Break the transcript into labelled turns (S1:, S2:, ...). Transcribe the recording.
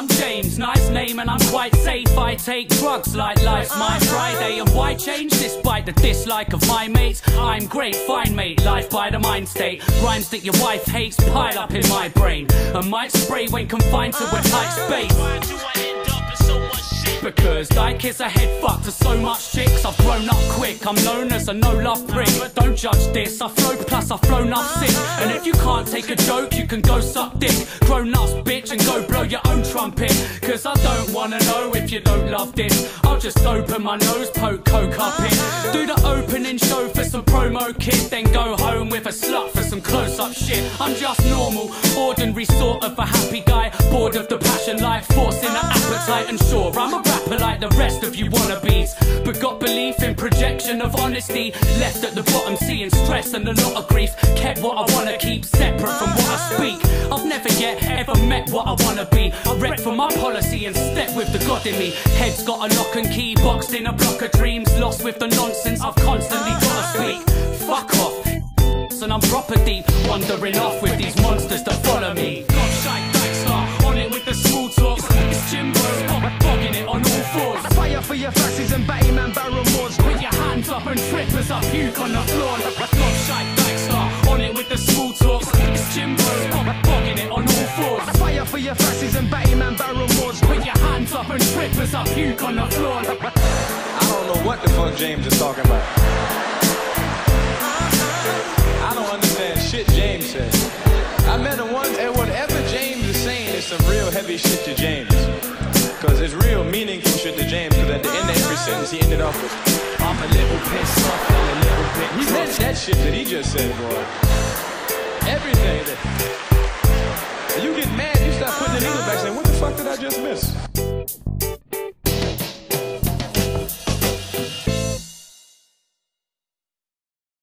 S1: I'm James, nice name and I'm quite safe. I take drugs like life's my Friday. And why change despite the dislike of my mates? I'm great, fine mate, life by the mind state. Rhymes that your wife hates pile up in my brain. And might spray when confined to a tight space. Because Dike is a head fuck to so much chicks. I've grown up quick, I'm known as a no love prick. But don't judge this, I flow plus I've flown up sick. And if you can't take a joke, you can go suck dick. Grown ups, bitch, and go blow your own trumpet. Cause I don't wanna know if you don't love this. I'll just open my nose, poke coke up in. Do the opening show for some promo kit, then go home with a slut for some close up shit. I'm just normal, ordinary sort of a happy guy. Bored of the passion life, forcing an appetite. And sure, I'm a like the rest of you wannabes. But got belief in projection of honesty. Left at the bottom, seeing stress and a lot of grief. Kept what I wanna keep separate from what I speak. I've never yet ever met what I wanna be. I rep for my policy and step with the God in me. Head's got a lock and key, boxed in a block of dreams. Lost with the nonsense, I've constantly gotta speak. Fuck off. And I'm proper deep, wandering off with these monsters that as I puke on the floor. Not shy, Dikestar, on it with the small talk. It's Jimbo, bogging it on all fours.
S2: Fire for your fascists and batty man barrel moors.
S1: Put your hands up and trip as I puke on the floor.
S3: I don't know what the fuck James is talking about. I don't understand shit James said. I met him once, and whatever James is saying is some real heavy shit to James. Because it's real meaningful shit to James, because at the end of every sentence he ended off with, I'm a little pissed off and a little bit He meant that shit that he just said, boy. Everything that... You get mad, you start putting the needle back saying, what the fuck did I just miss?